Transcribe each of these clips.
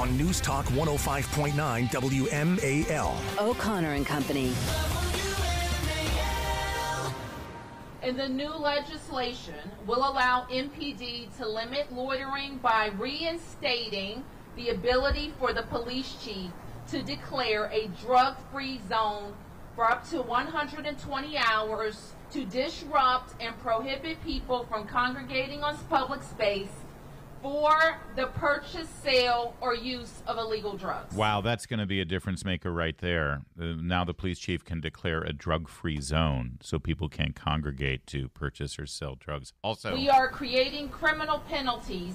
on News Talk 105.9 WMAL. O'Connor and Company. And the new legislation will allow MPD to limit loitering by reinstating the ability for the police chief to declare a drug free zone for up to 120 hours to disrupt and prohibit people from congregating on public space for the purchase, sale, or use of illegal drugs. Wow, that's going to be a difference maker right there. Uh, now the police chief can declare a drug free zone so people can't congregate to purchase or sell drugs. Also, we are creating criminal penalties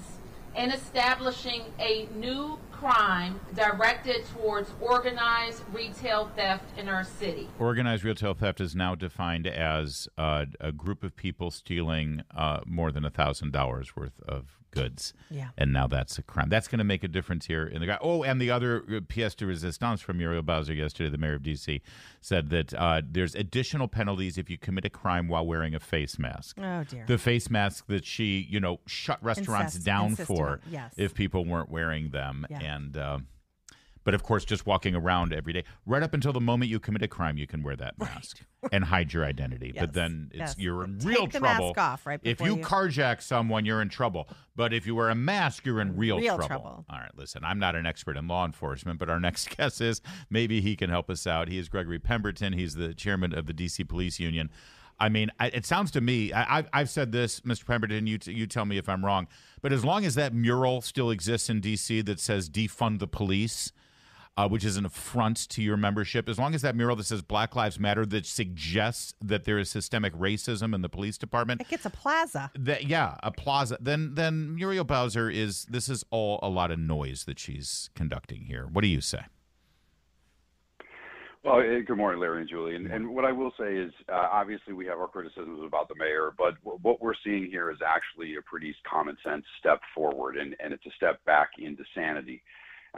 and establishing a new crime directed towards organized retail theft in our city. Organized retail theft is now defined as uh, a group of people stealing uh, more than $1,000 worth of goods. Yeah. And now that's a crime. That's going to make a difference here in the guy. Oh, and the other uh, pièce de résistance from Muriel Bowser yesterday, the mayor of D.C., said that uh, there's additional penalties if you commit a crime while wearing a face mask. Oh, dear. The face mask that she, you know, shut restaurants Insist- down insisted for yes. if people weren't wearing them. Yeah. And. Uh, but of course, just walking around every day, right up until the moment you commit a crime, you can wear that mask and hide your identity. Yes, But then it's yes. you're in Take real the trouble. mask off right if you, you- carjack someone, you're in trouble. But if you wear a mask, you're in real, Real trouble. All right, listen, I'm not an expert in law enforcement, but our next guest is. Maybe he can help us out. He is Gregory Pemberton. He's the chairman of the DC Police Union. I mean, I, it sounds to me. I, I've, I've said this, Mr. Pemberton. You t- you tell me if I'm wrong. But as long as that mural still exists in D.C. that says "defund the police," uh, which is an affront to your membership, as long as that mural that says Black Lives Matter that suggests that there is systemic racism in the police department, It gets a plaza. that yeah, a plaza. Then then Muriel Bowser is this is all a lot of noise that she's conducting here. What do you say? Well, eh, good morning, Larry and Julie. And, and what I will say is, uh, obviously, we have our criticisms about the mayor, but w- what we're seeing here is actually a pretty common sense step forward, and, and it's a step back into sanity.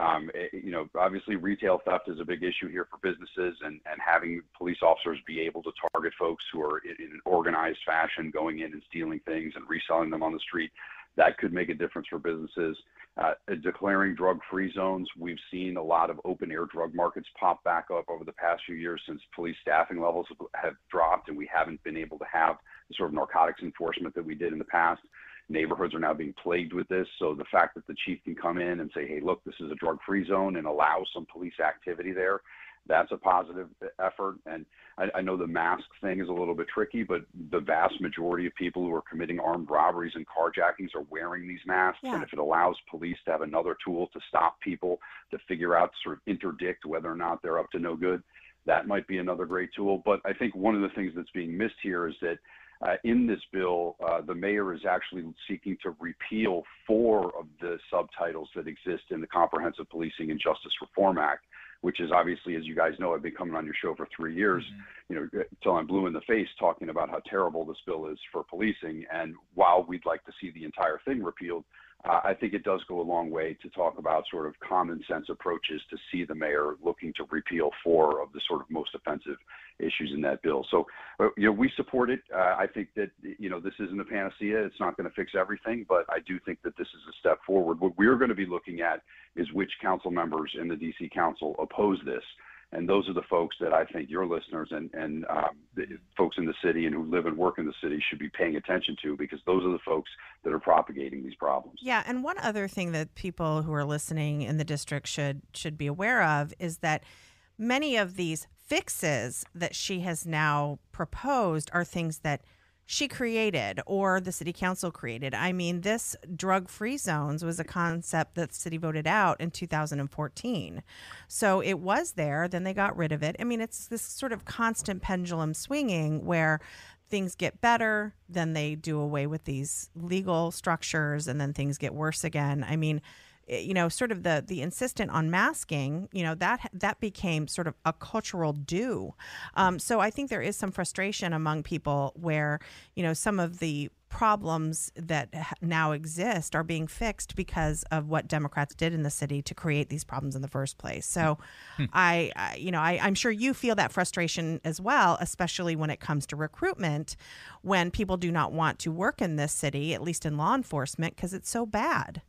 Um, eh, you know, obviously, retail theft is a big issue here for businesses, and, and having police officers be able to target folks who are in, in an organized fashion going in and stealing things and reselling them on the street, that could make a difference for businesses. Uh, declaring drug-free zones, we've seen a lot of open-air drug markets pop back up over the past few years since police staffing levels have, have dropped, and we haven't been able to have the sort of narcotics enforcement that we did in the past. Neighborhoods are now being plagued with this, so the fact that the chief can come in and say, "Hey, look, this is a drug-free zone," and allow some police activity there, that's a positive effort. And I, I know the mask thing is a little bit tricky, but the vast majority of people who are committing armed robberies and carjackings are wearing these masks. Yeah. And if it allows police to have another tool to stop people, to figure out, sort of interdict whether or not they're up to no good, that might be another great tool. But I think one of the things that's being missed here is that uh, in this bill, uh, the mayor is actually seeking to repeal four of the subtitles that exist in the Comprehensive Policing and Justice Reform Act, which is obviously, as you guys know, I've been coming on your show for three years, mm-hmm. you know, till I'm blue in the face talking about how terrible this bill is for policing. And while we'd like to see the entire thing repealed, uh, I think it does go a long way to talk about sort of common sense approaches to see the mayor looking to repeal four of the sort of most offensive issues in that bill. So, uh, you know, we support it. Uh, I think that, you know, this isn't a panacea. It's not going to fix everything, but I do think that this is a step forward. What we're going to be looking at is which council members in the DC Council oppose this. And those are the folks that I think your listeners and, and um, folks in the city and who live and work in the city should be paying attention to because those are the folks that are propagating these problems. Yeah, and one other thing that people who are listening in the district should should be aware of is that many of these fixes that she has now proposed are things that she created or the city council created. I mean, this drug free zones was a concept that the city voted out in 2014. So it was there, then they got rid of it. I mean, it's this sort of constant pendulum swinging where things get better, then they do away with these legal structures, and then things get worse again. I mean, you know, sort of the the insistent on masking, you know, that that became sort of a cultural do. Um, so I think there is some frustration among people where you know some of the problems that now exist are being fixed because of what Democrats did in the city to create these problems in the first place. So, I, I, you know, I, I'm sure you feel that frustration as well, especially when it comes to recruitment, when people do not want to work in this city, at least in law enforcement, because it's so bad.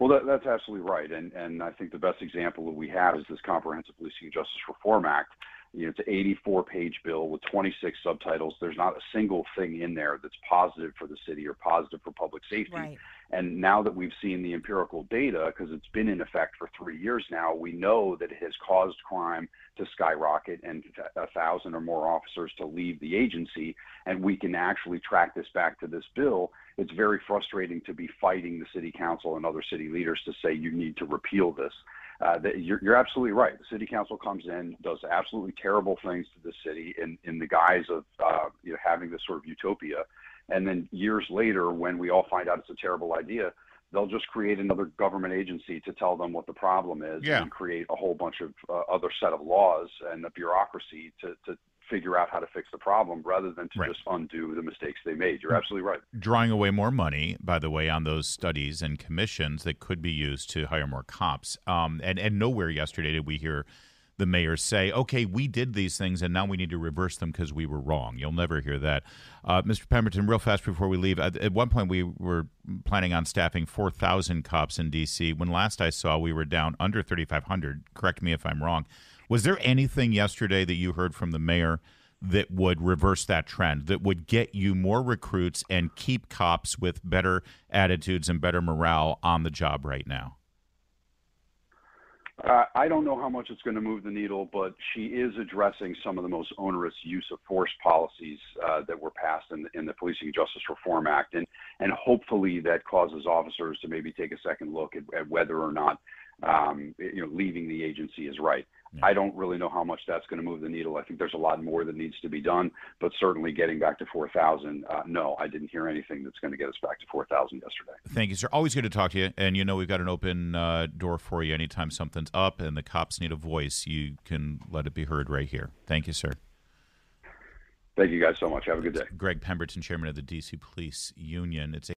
Well, that, that's absolutely right, and and I think the best example that we have is this Comprehensive Policing and Justice Reform Act. You know, it's an 84-page bill with 26 subtitles. There's not a single thing in there that's positive for the city or positive for public safety. Right. And now that we've seen the empirical data, because it's been in effect for three years now, we know that it has caused crime to skyrocket and a thousand or more officers to leave the agency. And we can actually track this back to this bill. It's very frustrating to be fighting the city council and other city leaders to say you need to repeal this. Uh, that you're, you're absolutely right. The city council comes in, does absolutely terrible things to the city in, in the guise of uh, you know, having this sort of utopia. And then years later, when we all find out it's a terrible idea, they'll just create another government agency to tell them what the problem is Yeah. and create a whole bunch of uh, other set of laws and a bureaucracy to, to figure out how to fix the problem rather than to Right. just undo the mistakes they made. You're absolutely right. drawing away more money, by the way, on those studies and commissions that could be used to hire more cops. Um, and and nowhere yesterday did we hear the mayor say, "Okay, we did these things, and now we need to reverse them because we were wrong." You'll never hear that, uh, Mr. Pemberton. Real fast before we leave, at, at one point we were planning on staffing four thousand cops in D.C. When last I saw, we were down under thirty five hundred. Correct me if I'm wrong. Was there anything yesterday that you heard from the mayor? that would reverse that trend, that would get you more recruits and keep cops with better attitudes and better morale on the job right now? Uh, I don't know how much it's going to move the needle, but she is addressing some of the most onerous use of force policies uh, that were passed in the, in the Policing Justice Reform Act, and and hopefully that causes officers to maybe take a second look at, at whether or not um, you know leaving the agency is right. I don't really know how much that's going to move the needle. I think there's a lot more that needs to be done, but certainly getting back to 4,000, uh, no, I didn't hear anything that's going to get us back to 4,000 yesterday. Thank you, sir. Always good to talk to you. And you know, we've got an open uh, door for you anytime something's up and the cops need a voice. You can let it be heard right here. Thank you, sir. Thank you guys so much. Have a good day. Gregg Pemberton, chairman of the D.C. Police Union. It's